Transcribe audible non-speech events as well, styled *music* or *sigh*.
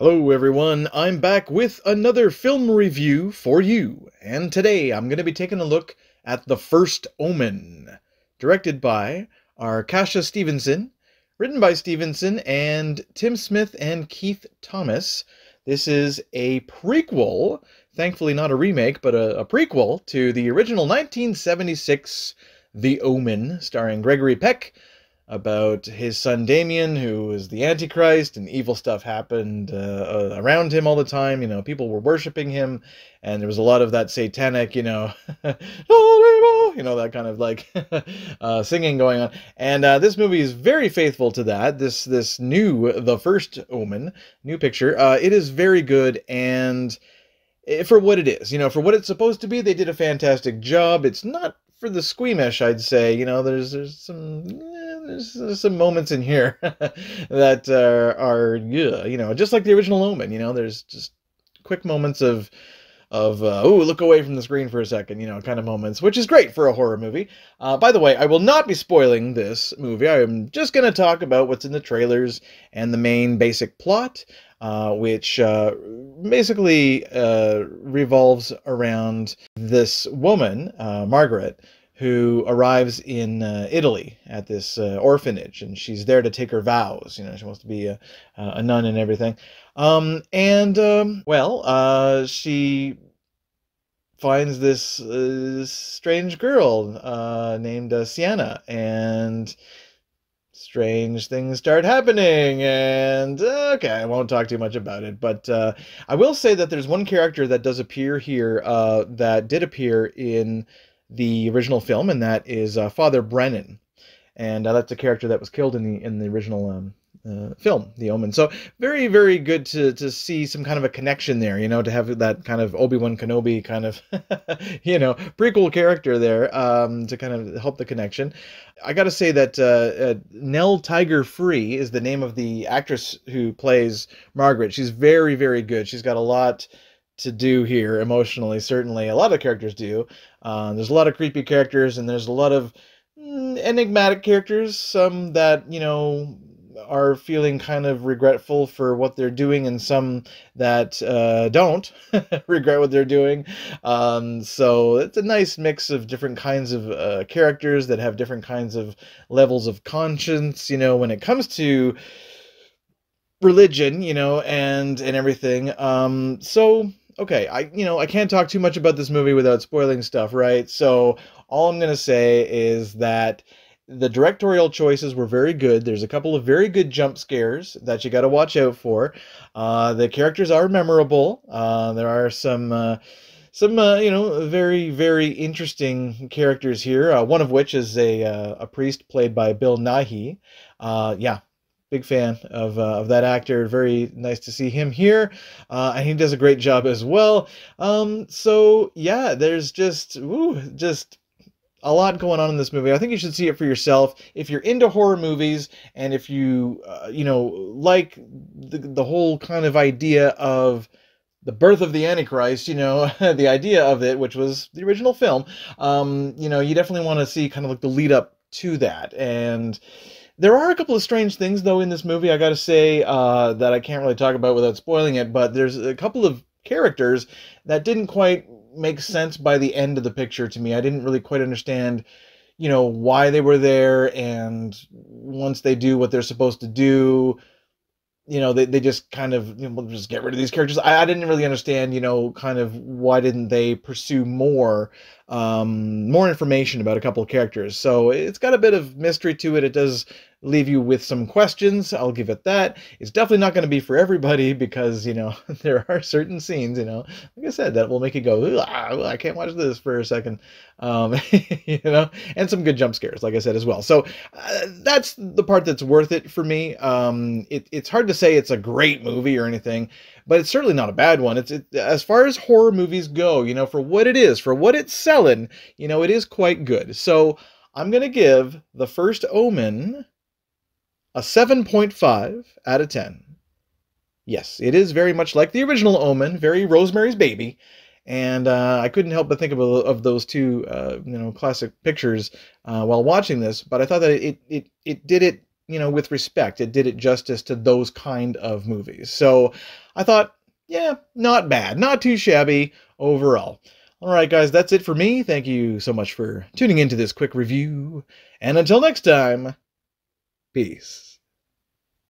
Hello, everyone. I'm back with another film review for you. And today I'm going to be taking a look at The First Omen, directed by Arsha Stevenson, written by Stevenson and Tim Smith and Keith Thomas. This is a prequel, thankfully not a remake, but a, a prequel to the original 1976 The Omen, starring Gregory Peck about his son Damien, who was the Antichrist, and evil stuff happened uh, uh, around him all the time. You know, people were worshiping him, and there was a lot of that satanic, you know, *laughs* you know, that kind of like *laughs* uh, singing going on. And uh, this movie is very faithful to that. This this new, the first Omen, new picture. Uh, it is very good and eh, for what it is, you know, for what it's supposed to be, they did a fantastic job. It's not for the squeamish, I'd say. You know, there's there's some there's, some moments in here *laughs* that uh, are you know, just like the original Omen. You know, there's just quick moments of of uh, oh look away from the screen for a second you know kind of moments which is great for a horror movie uh, by the way i will not be spoiling this movie i am just going to talk about what's in the trailers and the main basic plot uh, which uh, basically uh, revolves around this woman uh, margaret who arrives in uh, Italy at this uh, orphanage, and she's there to take her vows. You know, she wants to be a, a nun and everything. Um, and um, well, uh, she finds this uh, strange girl uh, named uh, Sienna, and strange things start happening. And okay, I won't talk too much about it, but I will say that there's one character that does appear here that did appear in the original film, and that is uh, Father Brennan, and uh, that's a character that was killed in the in the original um, uh, film, The Omen. So very very good to to see some kind of a connection there. You know, to have that kind of Obi Wan Kenobi kind of *laughs* you know prequel character there um, to kind of help the connection. I got to say that uh, uh, Nell Tiger Free is the name of the actress who plays Margaret. She's very very good. She's got a lot to do here emotionally. Certainly, a lot of characters do. Uh, there's a lot of creepy characters, and there's a lot of mm, enigmatic characters. Some that you know are feeling kind of regretful for what they're doing, and some that uh, don't *laughs* regret what they're doing. Um, so it's a nice mix of different kinds of uh, characters that have different kinds of levels of conscience. You know, when it comes to religion, you know, and and everything. Um, so okay, I you know I can't talk too much about this movie without spoiling stuff, right? So all I'm gonna say is that the directorial choices were very good. There's a couple of very good jump scares that you got to watch out for. Uh, the characters are memorable. Uh, there are some. Uh, some uh, you know very very interesting characters here. Uh, one of which is a uh, a priest played by Bill Nighy. Yeah, big fan of, uh, of that actor. Very nice to see him here, uh, and he does a great job as well. Um, so yeah, there's just ooh, just a lot going on in this movie. I think you should see it for yourself if you're into horror movies and if you uh, you know like the the whole kind of idea of the birth of the Antichrist, you know, *laughs* the idea of it, which was the original film, um, you know, you definitely want to see kind of like the lead up to that. And there are a couple of strange things, though, in this movie, I gotta say, uh, that I can't really talk about without spoiling it, but there's a couple of characters that didn't quite make sense by the end of the picture to me. I didn't really quite understand, you know, why they were there, and once they do what they're supposed to do, you know, they, they just kind of you know, just get rid of these characters. I, I didn't really understand, you know, kind of why didn't they pursue more um, more information about a couple of characters. So it's got a bit of mystery to it. It does leave you with some questions. I'll give it that. It's definitely not going to be for everybody *laughs* because, you know, *laughs* there are certain scenes, you know, like I said, that will make you go, I can't watch this for a second. Um, *laughs* you know, and some good jump scares, like I said, as well. So uh, that's the part that's worth it for me. Um, it, it's hard to say it's a great movie or anything, but it's certainly not a bad one. It's it, as far as horror movies go, you know, for what it is, for what it's selling, you know, it is quite good. So I'm going to give the first Omen a 7.5 out of 10. Yes, it is very much like the original Omen, very Rosemary's Baby, and uh, I couldn't help but think of, of those two, uh, you know, classic pictures uh, while watching this. But I thought that it it it did it you know, with respect. It did it justice to those kind of movies. So I thought, yeah, not bad, not too shabby overall. All right, guys, that's it for me. Thank you so much for tuning into this quick review. And until next time, peace.